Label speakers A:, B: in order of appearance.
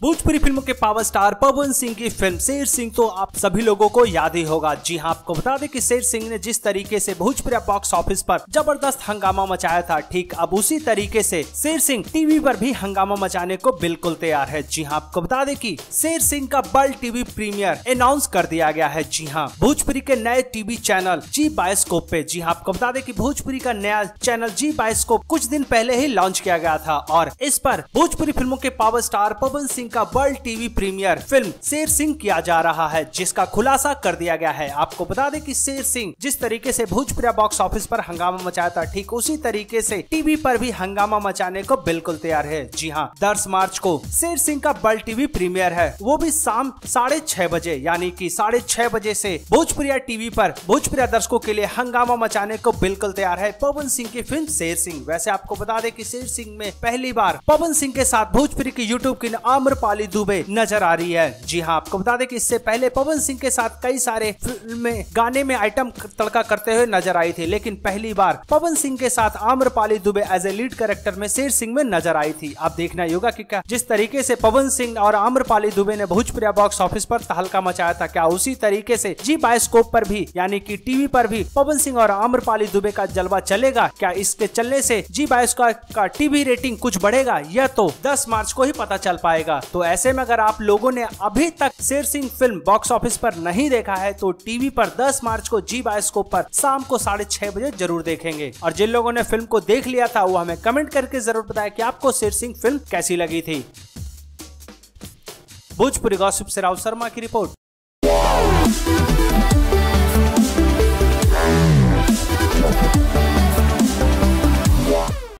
A: भोजपुरी फ़िल्मों के power star Pawan Singh की फ़िल्म शेर सिंह तो आप सभी लोगों को याद ही होगा। जी हाँ आपको बता दें कि शेर सिंह ने जिस तरीके से भोजपुरी बॉक्स ऑफ़िस पर ज़बरदस्त हंगामा मचाया था, ठीक अब उसी तरीके से शेर सिंह टीवी पर भी हंगामा मचाने को बिल्कुल तैयार है। जी हाँ आपको बता दें कि शेर सिंह का वर्ल्ड टीवी प्रीमियर अनाउंस कर दिया गया है। जी हाँ भोजपुरी के नए टीवी चैनल जी बायोस्कोप पे। जी हाँ आपको बता दें कि भोजपुरी का नया चैनल जी बायोस्कोप कुछ दिन पहले ही लॉन्च किया गया था और इस पर भोजपुरी फ़िल्मों के पावर स्टार पवन सिंह का world TV premiere film Sher Singh किया जा रहा है, जिसका खुलासा कर दिया गया है। आपको बता दें कि शेर सिंह जिस तरीके से भोजपुरी बॉक्स ऑफ़िस पर हंगामा मचाया था ठीक उसी तरीके से टीवी पर भी हंगामा मचाने को बिल्कुल तैयार है। जी हाँ दस मार्च को शेर सिंह का वर्ल्ड टीवी प्रीमियर है। वो भी शाम साढ़े छह बजे, यानी कि साढ़े छह बजे से भोजपुरिया टीवी पर भोजपुरिया दर्शकों के लिए हंगामा मचाने को बिल्कुल तैयार है पवन सिंह की फ़िल्म शेर सिंह। वैसे आपको बता दें कि शेर सिंह में पहली बार पवन सिंह के साथ भोजपुरी की यूट्यूब की आम्रपाली दुबे नज़र आ रही है। जी हाँ आपको बता दें कि इससे पहले पवन सिंह के साथ कई सारे फ़िल्म में, गाने में आइटम तड़का करते हुए नज़र आई थी, लेकिन पहली बार पवन सिंह के साथ Amrapali Dubey as a lead character में शेर सिंह में नज़र आई थी। आप देखना होगा कि क्या, जिस तरीके से पवन सिंह और आम्रपाली दुबे ने भोजपुरिया बॉक्स ऑफ़िस पर तहलका मचाया था, क्या उसी तरीके से जी बायोस्कोप पर भी, यानी कि टीवी पर भी पवन सिंह और आम्रपाली दुबे का जलवा चलेगा? क्या इसके चलने से जी बायोस्कोप का टीवी रेटिंग कुछ बढ़ेगा? यह तो 10 मार्च को ही पता चल पाएगा। तो ऐसे में अगर आप लोगों ने अभी तक Sher Singh film box office पर नहीं देखा है तो टीवी पर 10 मार्च को जी बायोस्कोप पर शाम को साढ़े छह बजे ज़रूर देखेंगे। और जिन लोगों ने फ़िल्म को देख लिया था, वो हमें कमेंट करके ज़रूर बताया कि आपको शेर सिंह फ़िल्म कैसी लगी थी। भोजपुरी गॉसिप से राव शर्मा की रिपोर्ट।